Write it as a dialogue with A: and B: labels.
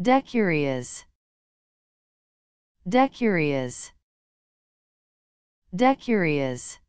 A: Decurias. Decurias. Decurias.